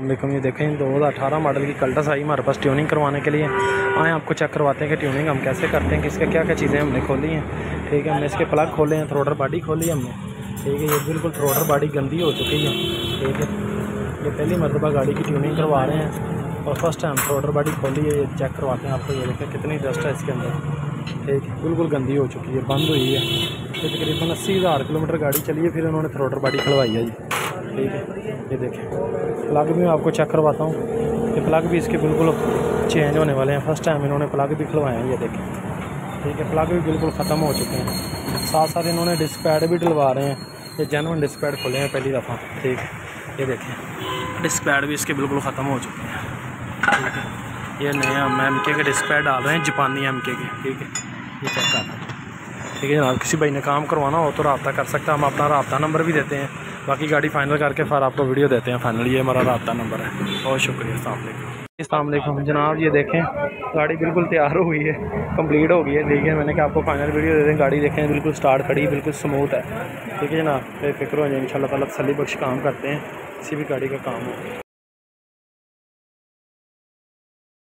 वालेकुम ये देखें दो हज़ार अठारह मॉडल की कल्टस आई हमारे पास ट्यूनिंग करवाने के लिए। आए, आपको चेक करवाते हैं कि ट्यूनिंग हम कैसे करते हैं, किसका क्या क्या चीज़ें हमने खोली हैं। ठीक है, हमने इसके प्लग खोले हैं थ्रोटर बॉडी खोली है हमने। ठीक है, ये बिल्कुल थ्रोटर बॉडी गंदी हो चुकी है। ठीक है, ये पहली मरतबा गाड़ी की ट्यूनिंग करवा रहे हैं और फ़र्स्ट टाइम थ्रोटर बॉडी खोली है, ये चेक करवाते हैं आपको, ये देखें कितनी डस्ट है इसके अंदर। ठीक है, बिल्कुल गंदी हो चुकी है, बंद हुई है। तकरीबन अस्सी हज़ार किलोमीटर गाड़ी चली है, फिर उन्होंने थ्रोटर बॉडी खुलवाई है जी। ठीक है, ये देखें। प्लग भी मैं आपको चेक करवाता हूँ। ये प्लग भी इसके बिल्कुल चेंज होने वाले हैं। फ़र्स्ट टाइम इन्होंने प्लग भी खुलवाए हैं, ये देखें। ठीक है प्लग भी बिल्कुल ख़त्म हो चुके हैं। साथ साथ इन्होंने डिस्क पैड भी डलवा रहे हैं। ये जेनवन डिस्क पैड खोले हैं पहली दफ़ा। ठीक है, ये देखें। डिस्क पैड भी इसके बिल्कुल ख़त्म हो चुके हैं। ठीक है, ये नए हम एम के डिस्क पैड डाल रहे हैं, जापानी एम के। ठीक है, ये चेक कर। रहे हैं ठीक है, जनाब, किसी भाई ने काम करवाना हो तो रबता कर सकता हम अपना रबता नंबर भी देते हैं। बाकी गाड़ी फाइनल करके फिर आपको वीडियो देते हैं फाइनल ये हमारा रबता नंबर है। बहुत शुक्रिया वालेकुम। जनाब, ये देखें, गाड़ी बिल्कुल तैयार हो गई है कंप्लीट हो गई है। देखिए, मैंने कहा आपको फाइनल वीडियो दे दें। गाड़ी देखें, बिल्कुल स्टार्ट खड़ी, बिल्कुल स्मूथ है। ठीक है जनाब बेफिक्र हो जाए इन शाला तसली बख्श काम करते हैं। किसी भी गाड़ी का काम हो।